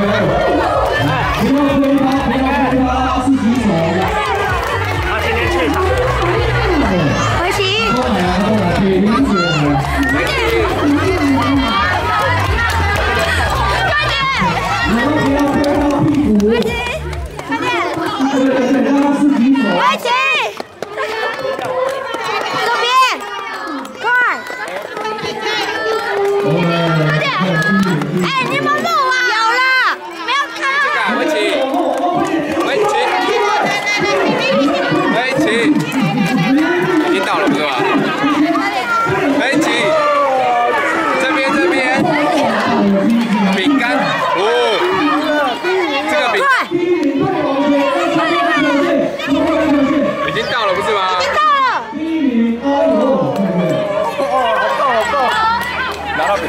不要推拉，不要推拉，自己走。快点去！快点！开心。过来呀，过来，给名字。快点！不要推拉，屁股。开心，快点。对对对，让他自己走。开心。快。快点。到了不是吗？已经到了。哦哦哦哦！拿到笔。